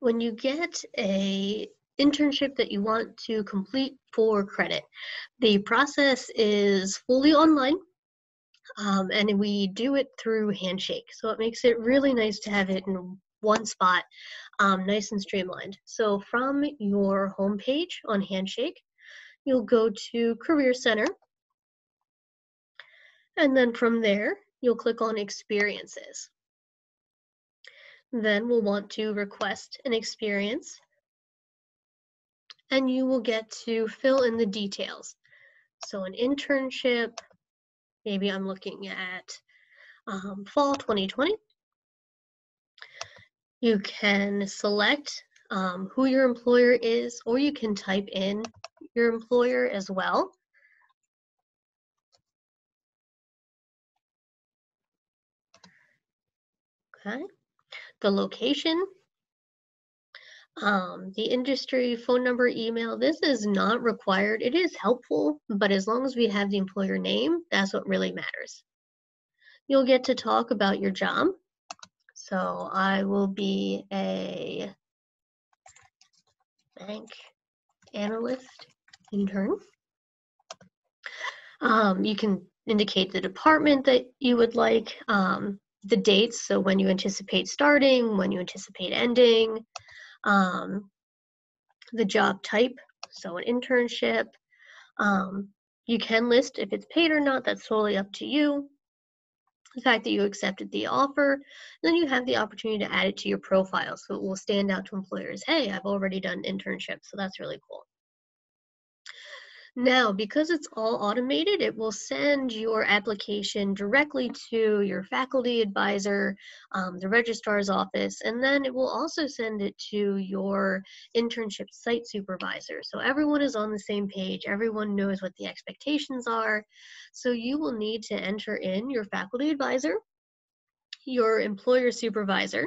when you get a internship that you want to complete for credit, the process is fully online. Um, and we do it through Handshake. So it makes it really nice to have it in one spot, um, nice and streamlined. So from your homepage on Handshake, you'll go to Career Center. And then from there, you'll click on Experiences. Then we'll want to request an experience and you will get to fill in the details. So an internship, maybe I'm looking at um, fall 2020. You can select um, who your employer is, or you can type in your employer as well. Okay the location, um, the industry, phone number, email. This is not required. It is helpful, but as long as we have the employer name, that's what really matters. You'll get to talk about your job. So I will be a bank analyst intern. Um, you can indicate the department that you would like. Um, the dates, so when you anticipate starting, when you anticipate ending, um, the job type, so an internship. Um, you can list if it's paid or not, that's totally up to you. The fact that you accepted the offer, then you have the opportunity to add it to your profile so it will stand out to employers. Hey, I've already done internships, so that's really cool. Now, because it's all automated, it will send your application directly to your faculty advisor, um, the registrar's office, and then it will also send it to your internship site supervisor. So everyone is on the same page, everyone knows what the expectations are. So you will need to enter in your faculty advisor, your employer supervisor,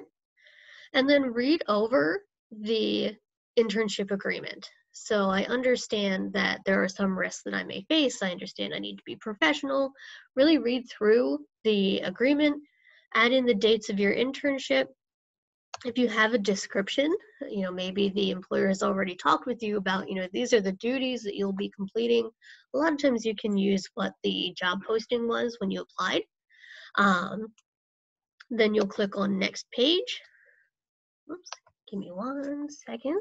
and then read over the internship agreement. So I understand that there are some risks that I may face. I understand I need to be professional. Really read through the agreement, add in the dates of your internship. If you have a description, you know, maybe the employer has already talked with you about, you know, these are the duties that you'll be completing. A lot of times you can use what the job posting was when you applied. Um, then you'll click on next page. Oops, give me one second.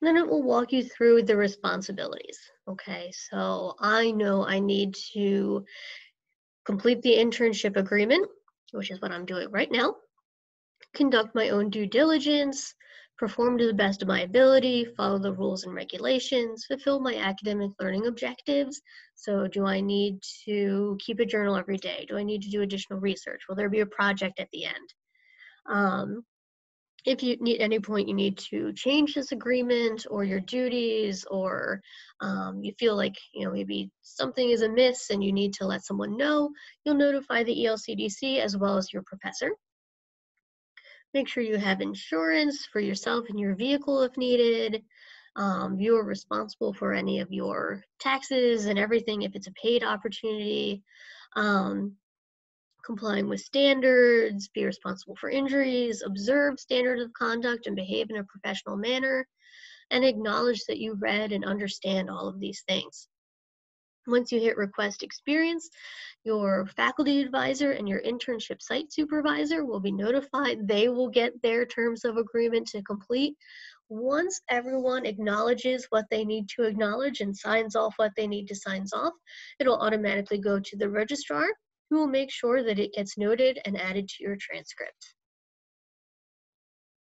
Then it will walk you through the responsibilities. Okay, so I know I need to complete the internship agreement, which is what I'm doing right now, conduct my own due diligence, perform to the best of my ability, follow the rules and regulations, fulfill my academic learning objectives. So, do I need to keep a journal every day? Do I need to do additional research? Will there be a project at the end? Um, if you need any point you need to change this agreement or your duties or um, you feel like you know maybe something is amiss and you need to let someone know you'll notify the elcdc as well as your professor. Make sure you have insurance for yourself and your vehicle if needed. Um, you are responsible for any of your taxes and everything if it's a paid opportunity. Um, complying with standards, be responsible for injuries, observe standards of conduct, and behave in a professional manner, and acknowledge that you read and understand all of these things. Once you hit request experience, your faculty advisor and your internship site supervisor will be notified. They will get their terms of agreement to complete. Once everyone acknowledges what they need to acknowledge and signs off what they need to sign off, it'll automatically go to the registrar who will make sure that it gets noted and added to your transcript.